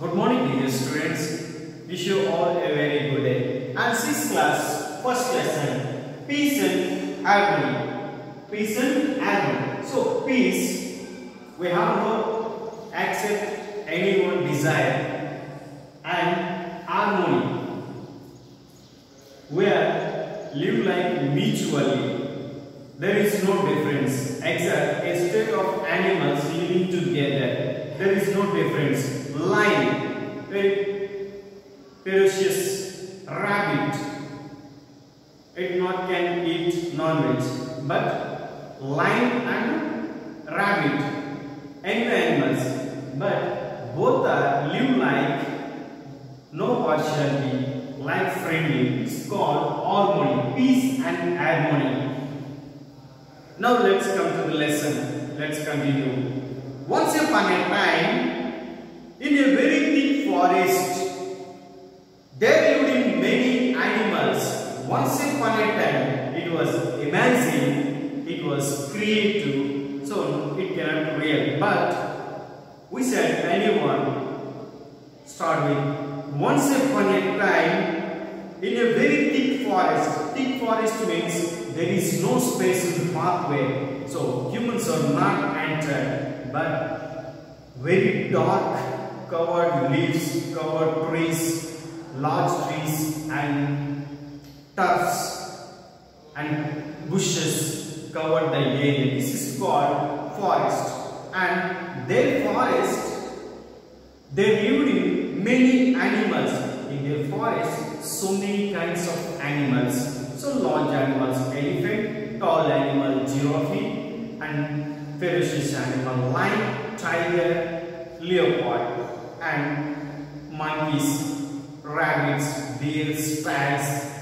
Good morning dear students. Wish you all a very good day. And sixth class, first lesson, peace and harmony. Peace and harmony. So peace, we have no accept anyone desire and harmony. Where live like mutually. There is no difference There is no difference. Lion, ferocious rabbit, it not can eat non-veg, but lion and rabbit, any animals, but both are live like no partiality, like friendly. It's called harmony, peace and harmony. Now let's come to the lesson. Let's continue. Once upon a time, in a very thick forest, there lived many animals. Once upon a time, it was amazing, it was creative, so it cannot real. But we said anyone start with once upon a time in a very thick forest. Thick forest means there is no space in the pathway. So humans are not entered, but very dark, covered leaves, covered trees, large trees and turfs and bushes covered the area. This is called forest. And their forest, they lived in many animals. In their forest, so many kinds of animals. So large animals, elephant, tall animal, giraffe, and ferocious animal, lion, tiger, leopard, and monkeys, rabbits, deers, stags.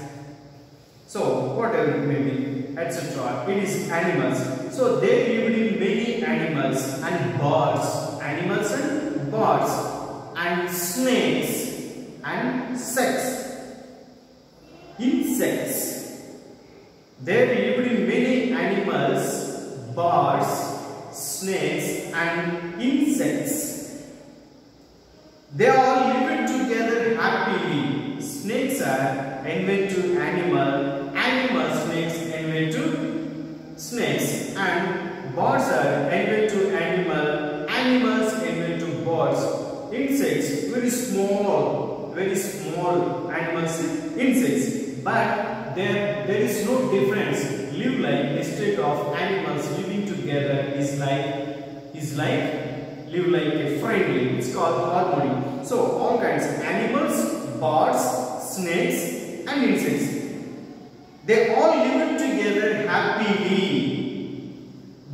So whatever it may be, etc. It is animals. So they lived in many animals and birds, animals and birds, and snakes and sex insects. They lived in many animals, birds, snakes and insects. They all lived together happily. Snakes are envy to animal, animal snakes envy to snakes and birds are envy to animal, animals envy to birds. Insects, very small, very small animals, insects but there there is no difference live like a state of animals living together is like is like live like a friendly it's called harmony. So all kinds of animals birds snakes and insects. They all live together happily.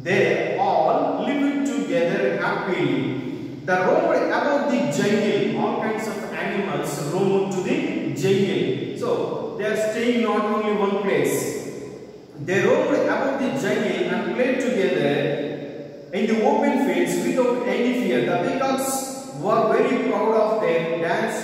They all live together happily. The roamed about the jungle all kinds of animals roam to the jungle. So they are staying not only one place. They roamed about the jungle and played together in the open fields without any fear. The peacocks were very proud of their dance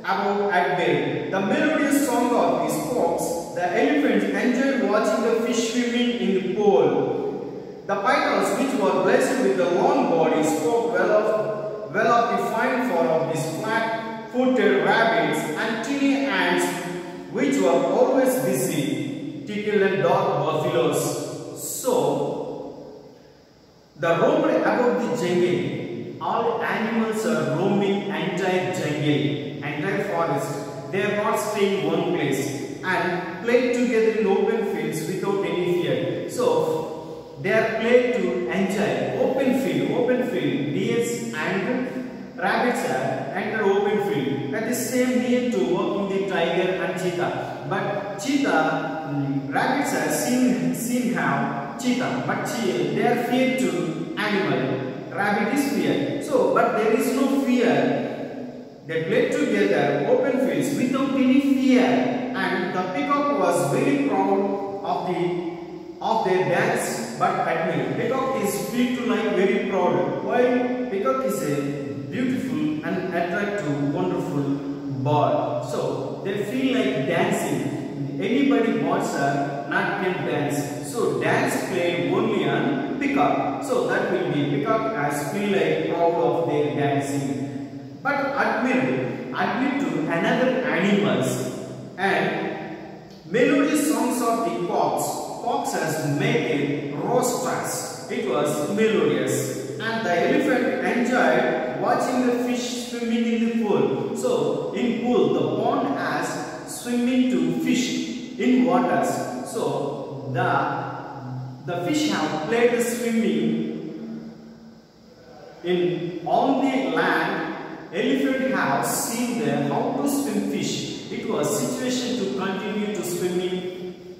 about at bay. The melodious song of the storks, the elephants enjoyed watching the fish swimming in the pool. The pythons, which were blessed with the long body, spoke well of, well of the fine fur of these flat-footed rabbits and tiny ants which were always busy, tickled and dark buffaloes. So, the roamed about the jungle. All animals are roaming entire jungle, entire forest. They are not staying one place and play together in open fields without any fear. So, they are playing to enjoy open field, open field, deers and rabbits are enter open field. At the same cheetah. But cheetah, um, rabbits are seen, seen have cheetah, but che they are fear to animal. Rabbit is fear. So, but there is no fear. They play together open fields without any fear. And the peacock was very proud of the of their dance but admit peacock is feel to like very proud why peacock is a beautiful and attractive wonderful bird so they feel like dancing anybody birds are not can dance so dance play only on peacock so that will be peacock as feel like proud of their dancing but admired, admired to another animals and melodious songs of the fox. Cocks has made a rostress. It was melodious and the elephant enjoyed watching the fish swimming in the pool. So in pool the pond has swimming to fish in waters. So the the fish have played the swimming in on the land. Elephant have seen the how to swim fish. It was situation to continue to swimming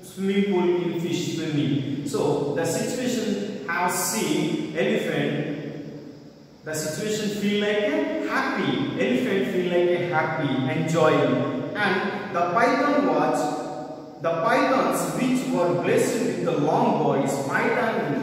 swimming pool in fish swimming. So the situation have seen elephant. The situation feel like a happy. Elephant feel like a happy, enjoying. And the python watch the pythons which were blessed with the long bodies, python,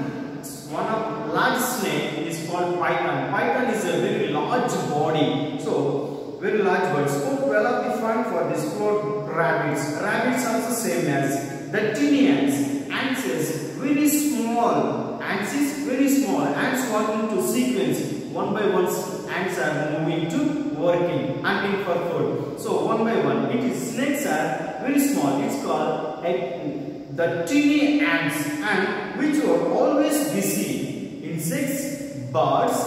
one of large snake is called python. Python is a very large body. So, very large body. Spoke well of the fun for this explored rabbits. Rabbits are the same as the tiny ants. Ants is very small. Ants is very small. Ants walking to sequence. One by one ants are moving to working, hunting for food. So one by one, it is snakes are very small. It's called a, the teeny ants and which were always busy. Insects, birds,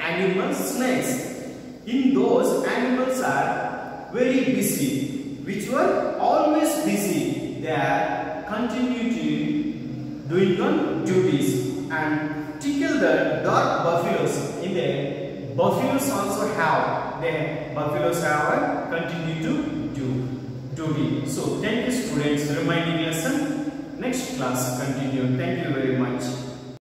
animals, snakes. In those animals are very busy, which were always busy. They are continually doing on duties and tickle the dark buffaloes in the buffaloes also have the buffaloes have continue to do duty. So thank you students reminding lesson. Next class continue. Thank you very much.